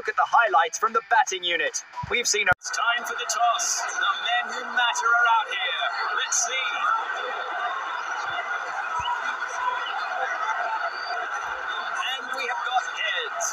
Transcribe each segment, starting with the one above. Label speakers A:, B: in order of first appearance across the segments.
A: look at the highlights from the batting unit. We've seen. A-
B: it's time for the toss. The men who matter are out here. Let's see. And we have got heads.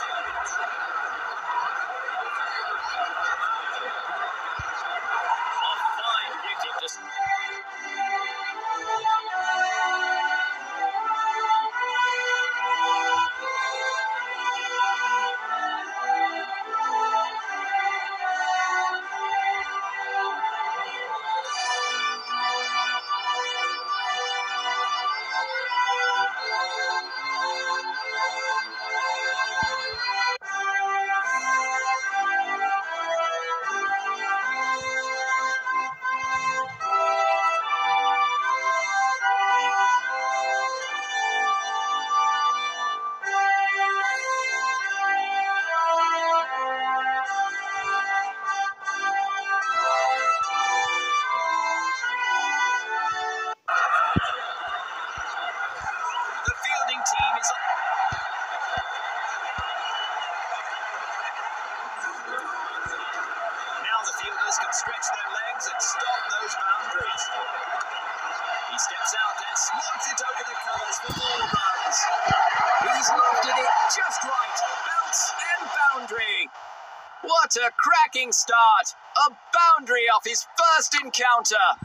B: What a cracking start! A boundary off his first encounter. Out,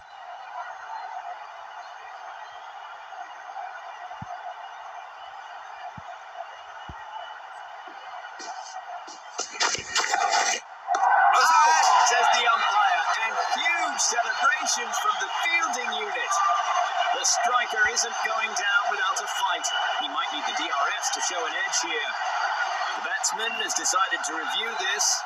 B: oh! says the umpire, and huge celebrations from the fielding unit. The striker isn't going down without a fight. He might need the DRS to show an edge here. The batsman has decided to review this.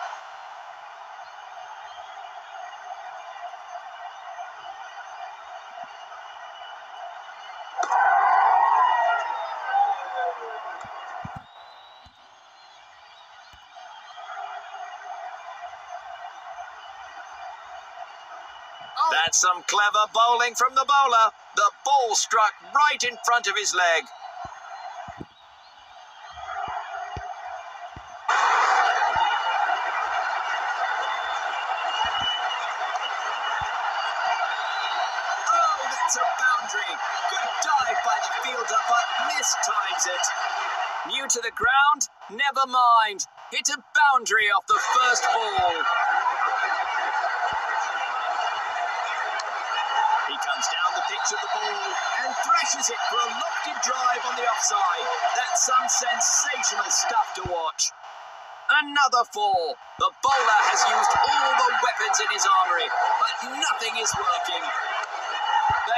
B: That's some clever bowling from the bowler. The ball struck right in front of his leg. Oh, that's a boundary. Good dive by the fielder, but mistimes it. New to the ground? Never mind. Hit a boundary off the first ball. He comes down the pitch of the ball and thrashes it for a lofted drive on the offside. That's some sensational stuff to watch. Another four. The bowler has used all the weapons in his armory, but nothing is working.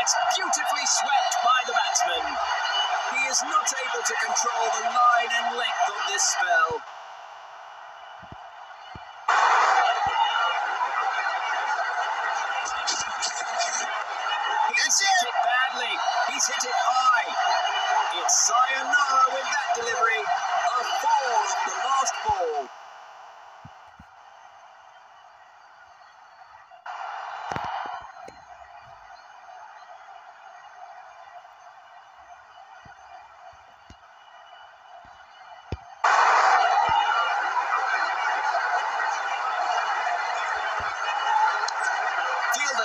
B: That's beautifully swept by the batsman. He is not able to control the line and length of this spell. He's hit it badly. He's hit it high. It's sayonara with that delivery. A four off the last ball.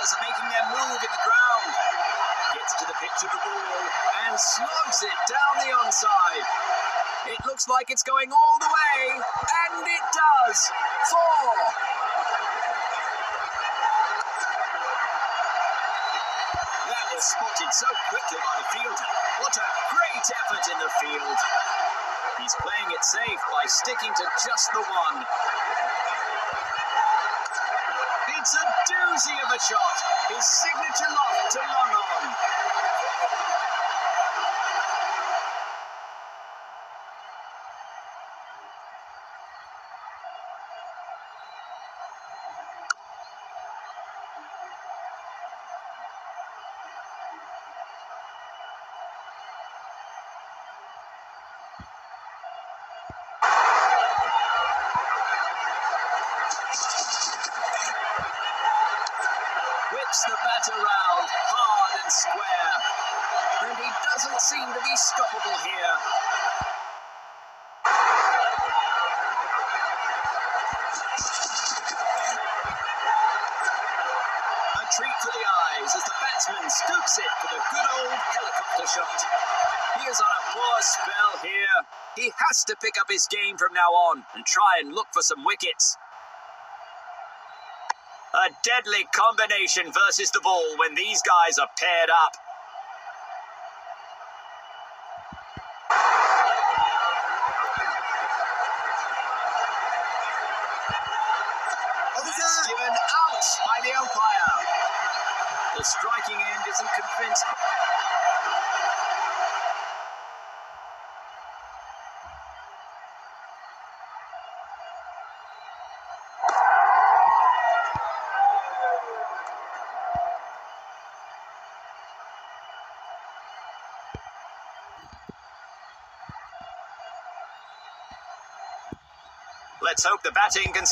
B: Fielders are making their move in the ground. Gets to the pitch of the ball and slugs it down the onside. It looks like it's going all the way, and it does. Four. That was spotted so quickly by the fielder. What a great effort in the field. He's playing it safe by sticking to just the one. It's a doozy of a shot. His signature loft to long on. it around hard and square. And he doesn't seem to be stoppable here. A treat for the eyes as the batsman scoops it for the good old helicopter shot. He is on a poor spell here. He has to pick up his game from now on and try and look for some wickets.
A: A deadly combination versus the ball when these guys are paired up.
B: It's given out by the umpire. The striking end isn't convincing.
A: Let's hope the batting can.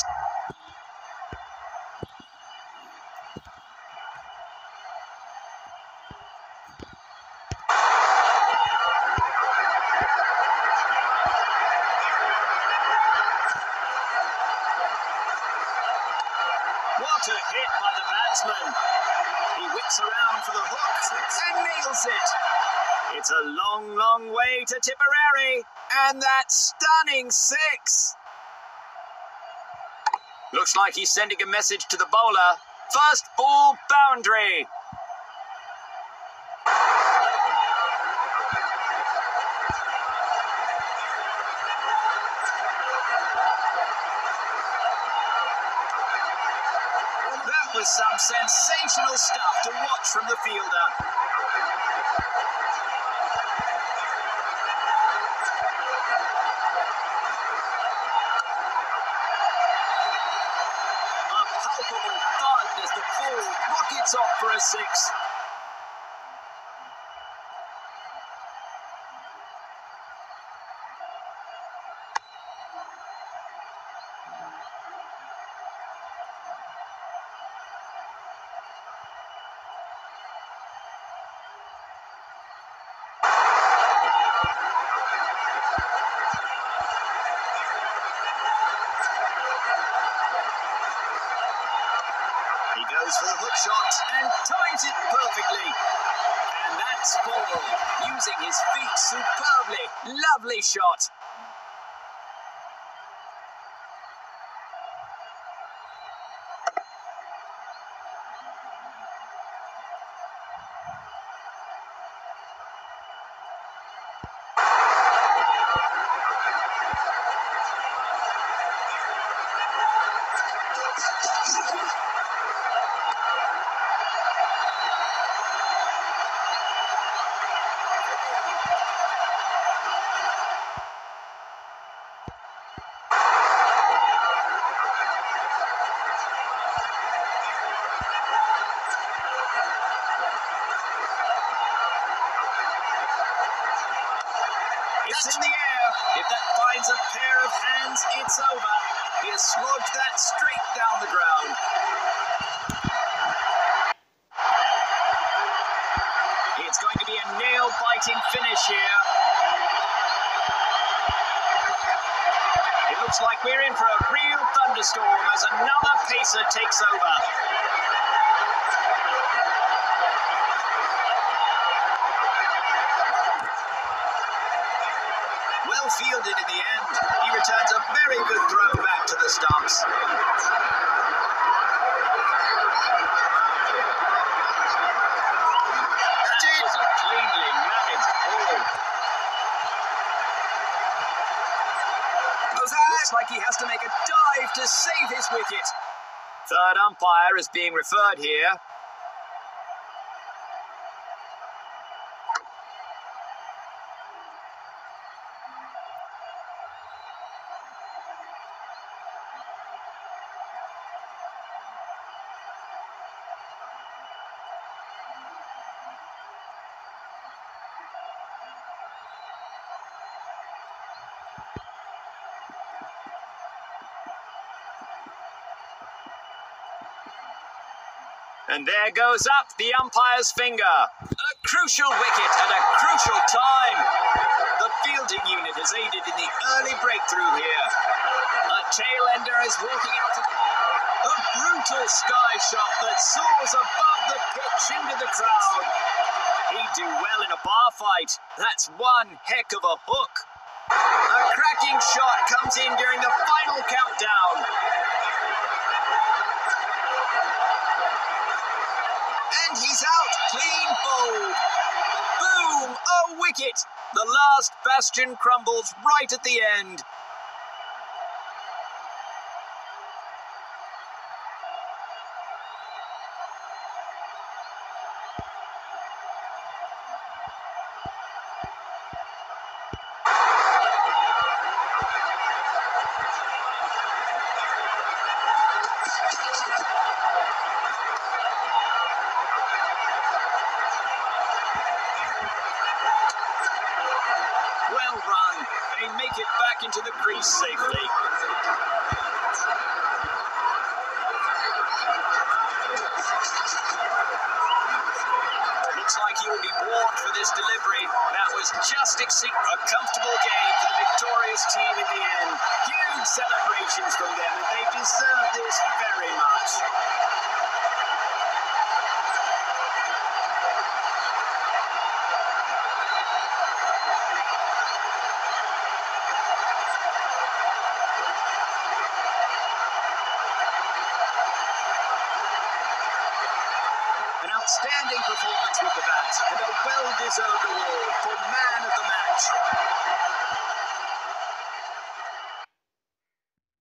B: What a hit by the batsman. He whips around for the hook and nails it.
A: It's a long, long way to Tipperary.
B: And that stunning six.
A: Looks like he's sending a message to the bowler. First ball boundary.
B: That was some sensational stuff to watch from the fielder. A palpable thud as the ball off for a six. He goes for the hook shot and times it perfectly. And that's four, using his feet superbly. Lovely shot. It's in the air. If that finds a pair of hands, it's over. He has slogged that straight down the ground. It's going to be a nail-biting finish here. It looks like we're in for a real thunderstorm as another pacer takes over. Well fielded in the end. He returns a very good throw back to the stumps. That was a cleanly managed ball. Like he has to make a dive to save his wicket.
A: Third umpire is being referred here. And there goes up the umpire's finger.
B: A crucial wicket at a crucial time. The fielding unit has aided in the early breakthrough here. A tail ender is walking out. Of a brutal sky shot that soars above the pitch into the crowd. He'd do well in a bar fight. That's one heck of a hook. A cracking shot comes in during the final countdown. And he's out, clean bowled. Boom! A wicket! The last bastion crumbles right at the end. Well run. They make it into the crease safely. Looks like he'll be warned for this delivery. That was just a comfortable game for the victorious team in the end. Huge celebrations from them, and they deserve this very much. An outstanding performance with the bat and a well-deserved award for man of the match.